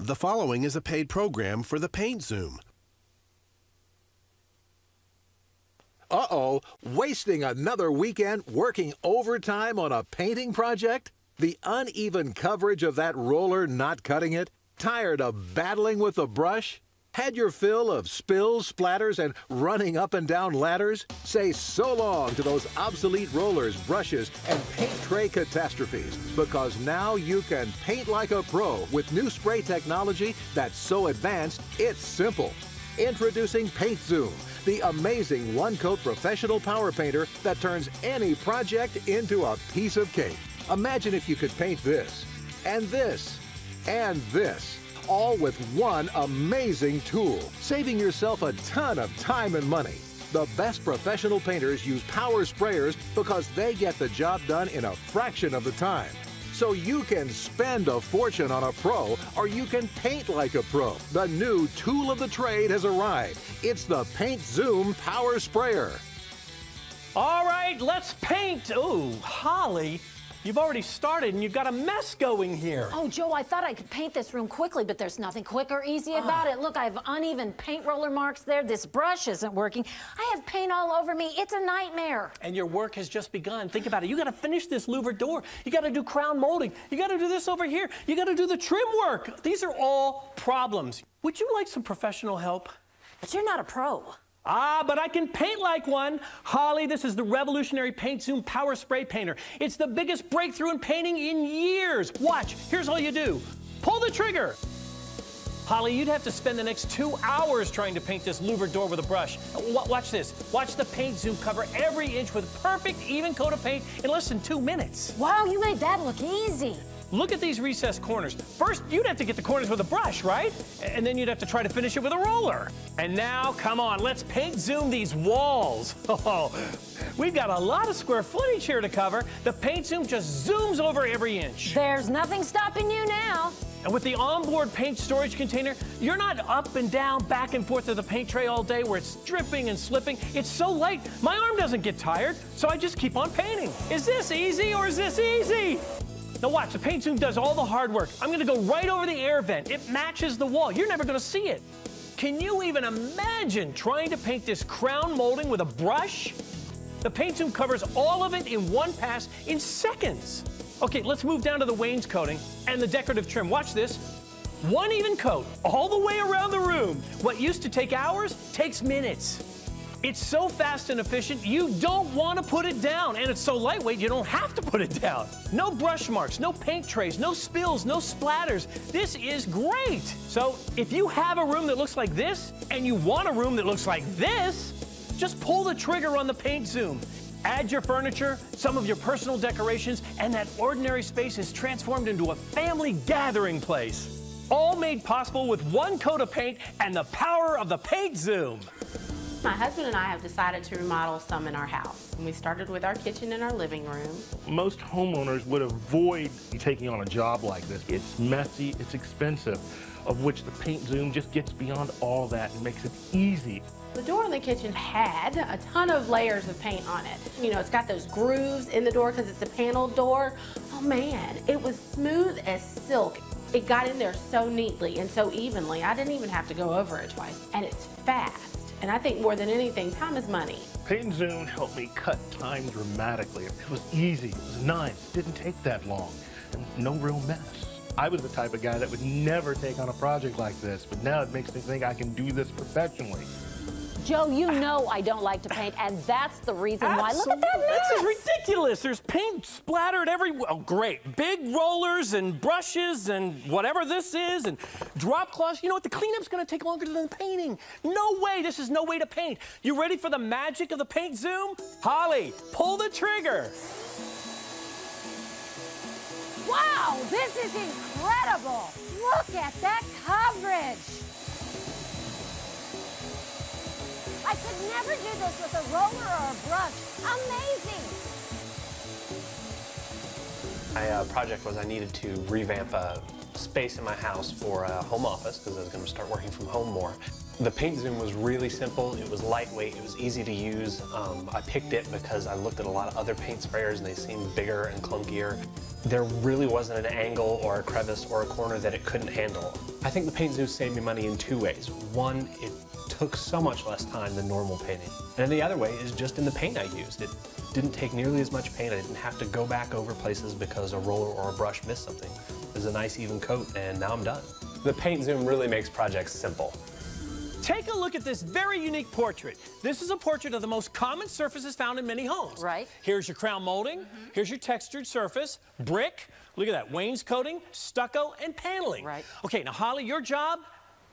The following is a paid program for the Paint Zoom. Uh-oh, wasting another weekend working overtime on a painting project? The uneven coverage of that roller not cutting it? Tired of battling with the brush? Had your fill of spills, splatters, and running up and down ladders? Say so long to those obsolete rollers, brushes, and paint tray catastrophes because now you can paint like a pro with new spray technology that's so advanced it's simple. Introducing Paint Zoom, the amazing one coat professional power painter that turns any project into a piece of cake. Imagine if you could paint this, and this, and this all with one amazing tool, saving yourself a ton of time and money. The best professional painters use power sprayers because they get the job done in a fraction of the time. So you can spend a fortune on a pro or you can paint like a pro. The new tool of the trade has arrived. It's the Paint Zoom Power Sprayer. All right, let's paint. Ooh, Holly, You've already started and you've got a mess going here. Oh, Joe, I thought I could paint this room quickly, but there's nothing quick or easy ah. about it. Look, I have uneven paint roller marks there. This brush isn't working. I have paint all over me. It's a nightmare. And your work has just begun. Think about it. You got to finish this louver door. You got to do crown molding. You got to do this over here. You got to do the trim work. These are all problems. Would you like some professional help? But you're not a pro. Ah, but I can paint like one. Holly, this is the revolutionary Paint Zoom Power Spray Painter. It's the biggest breakthrough in painting in years. Watch, here's all you do. Pull the trigger. Holly, you'd have to spend the next two hours trying to paint this louver door with a brush. Watch this. Watch the Paint Zoom cover every inch with perfect even coat of paint in less than two minutes. Wow, you made that look easy. Look at these recessed corners. First, you'd have to get the corners with a brush, right? And then you'd have to try to finish it with a roller. And now, come on, let's paint zoom these walls. Oh, we've got a lot of square footage here to cover. The paint zoom just zooms over every inch. There's nothing stopping you now. And with the onboard paint storage container, you're not up and down, back and forth to the paint tray all day where it's dripping and slipping. It's so light, my arm doesn't get tired, so I just keep on painting. Is this easy or is this easy? Now watch, the paint zoom does all the hard work. I'm gonna go right over the air vent. It matches the wall. You're never gonna see it. Can you even imagine trying to paint this crown molding with a brush? The paint zoom covers all of it in one pass in seconds. Okay, let's move down to the wainscoting and the decorative trim. Watch this. One even coat all the way around the room. What used to take hours takes minutes. It's so fast and efficient, you don't want to put it down. And it's so lightweight, you don't have to put it down. No brush marks, no paint trays, no spills, no splatters. This is great. So if you have a room that looks like this and you want a room that looks like this, just pull the trigger on the paint zoom. Add your furniture, some of your personal decorations, and that ordinary space is transformed into a family gathering place. All made possible with one coat of paint and the power of the paint zoom. My husband and I have decided to remodel some in our house. And we started with our kitchen and our living room. Most homeowners would avoid taking on a job like this. It's messy, it's expensive, of which the Paint Zoom just gets beyond all that and makes it easy. The door in the kitchen had a ton of layers of paint on it. You know, it's got those grooves in the door because it's a paneled door. Oh man, it was smooth as silk. It got in there so neatly and so evenly. I didn't even have to go over it twice. And it's fast. And I think more than anything, time is money. Paint Zoom helped me cut time dramatically. It was easy, it was nice, it didn't take that long, and no real mess. I was the type of guy that would never take on a project like this, but now it makes me think I can do this professionally. Joe, you know I don't like to paint, and that's the reason why. Look at that mess. This is ridiculous. There's paint splattered everywhere. Oh, great. Big rollers and brushes and whatever this is and drop cloths. You know what? The cleanup's going to take longer than the painting. No way. This is no way to paint. You ready for the magic of the paint zoom? Holly, pull the trigger. Wow, this is incredible. Look at that coverage. I could never do this with a roller or a brush. Amazing! My uh, project was I needed to revamp a space in my house for a home office because I was going to start working from home more. The Paint Zoom was really simple. It was lightweight. It was easy to use. Um, I picked it because I looked at a lot of other paint sprayers and they seemed bigger and clunkier. There really wasn't an angle or a crevice or a corner that it couldn't handle. I think the Paint Zoom saved me money in two ways. One, it took so much less time than normal painting. And the other way is just in the paint I used. It didn't take nearly as much paint. I didn't have to go back over places because a roller or a brush missed something. It was a nice even coat and now I'm done. The Paint Zoom really makes projects simple. Take a look at this very unique portrait. This is a portrait of the most common surfaces found in many homes. Right. Here's your crown molding. Mm-hmm. Here's your textured surface, brick. Look at that, wainscoting, stucco, and paneling. Right. Okay, now Holly, your job,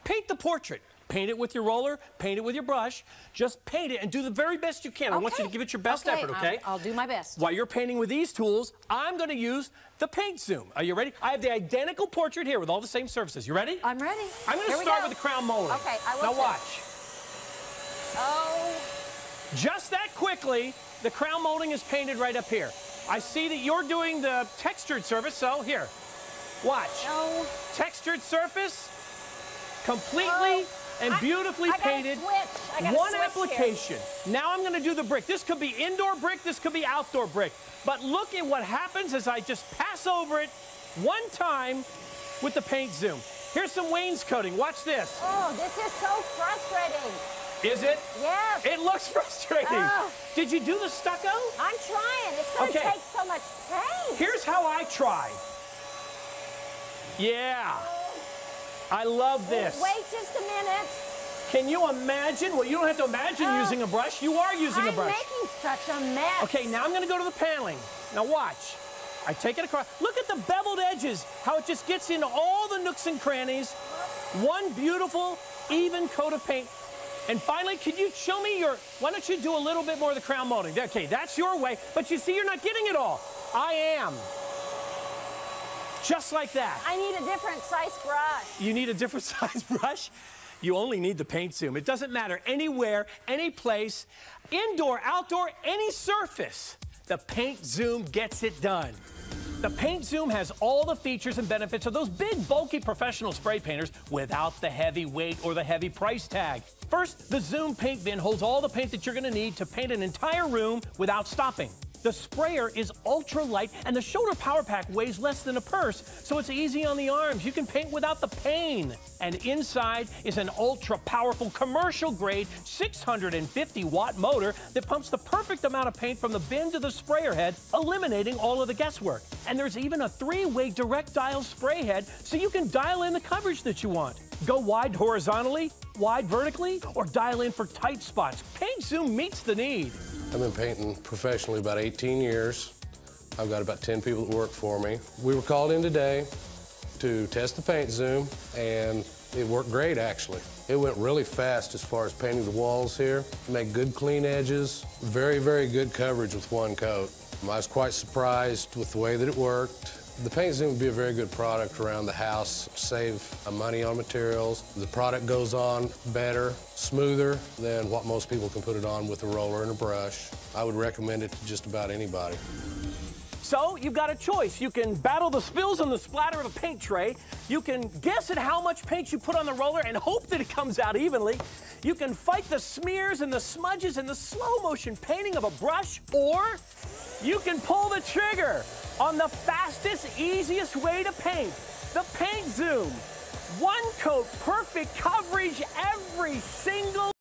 paint the portrait. Paint it with your roller, paint it with your brush. Just paint it and do the very best you can. I want you to give it your best Okay, effort, okay? I'll- I'll do my best. While you're painting with these tools, I'm going to use the paint zoom. Are you ready? I have the identical portrait here with all the same surfaces. You ready? I'm ready. I'm going to start go. with the crown molding. Okay, I will Now too. watch. Oh, Just that quickly, the crown molding is painted right up here. I see that you're doing the textured surface, so here, watch. no. Textured surface, completely Oh, and beautifully I painted. switch. I gotta One switch here. application. Now I'm gonna do the brick. This could be indoor brick, this could be outdoor brick. But look at what happens as I just pass over it one time with the paint zoom. Here's some wainscoting. Watch this. Oh, this is so frustrating. Is it? Yes. It looks frustrating. Oh. Did you do the stucco? I'm trying. It's going to Okay. take so much paint. Here's how I try. Yeah. I love this. Wait just a minute. Can you imagine? Well, you don't have to imagine Oh. using a brush. You are using a I'm brush. making such a mess. Okay, now I'm going to go to the paneling. Now watch. I take it across. Look at the beveled edges, how it just gets into all the nooks and crannies. One beautiful, even coat of paint. And finally, could you show me your, why don't you do a little bit more of the crown molding? Okay, that's your way, but you see you're not getting it all. I am. Just like that. I need a different size brush. You need a different size brush. You only need the paint zoom. It doesn't matter anywhere, any place, indoor, outdoor, any surface. The paint zoom gets it done. The paint zoom has all the features and benefits of those big, bulky professional spray painters without the heavy weight or the heavy price tag. First, the Zoom paint bin holds all the paint that you're going to need to paint an entire room without stopping. The sprayer is ultra light and the shoulder power pack weighs less than a purse, so it's easy on the arms. You can paint without the pain. And inside is an ultra powerful commercial grade 650 watt motor that pumps the perfect amount of paint from the bin to the sprayer head, eliminating all of the guesswork. And there's even a three way direct dial spray head so you can dial in the coverage that you want. Go wide horizontally, wide vertically, or dial in for tight spots. Paint Zoom meets the need. I've been painting professionally about 18 years. I've got about 10 people that work for me. We were called in today to test the paint zoom, and it worked great actually. It went really fast as far as painting the walls here. Made good clean edges, very, very good coverage with one coat. I was quite surprised with the way that it worked. The paint zoom would be a very good product around the house, save money on materials. The product goes on better, smoother than what most people can put it on with a roller and a brush. I would recommend it to just about anybody. So you've got a choice. You can battle the spills and the splatter of a paint tray. You can guess at how much paint you put on the roller and hope that it comes out evenly. You can fight the smears and the smudges and the slow motion painting of a brush, or you can pull the trigger on the fastest, easiest way to paint, the paint zoom. One coat, perfect coverage every single